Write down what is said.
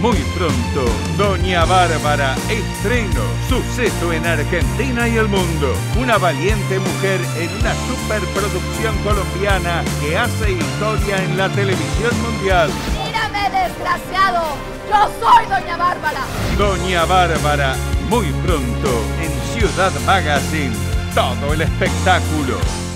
Muy pronto, Doña Bárbara, estreno, suceso en Argentina y el mundo. Una valiente mujer en una superproducción colombiana que hace historia en la televisión mundial. ¡Mírame, desgraciado! ¡Yo soy Doña Bárbara! Doña Bárbara, muy pronto en Ciudad Magazine. Todo el espectáculo.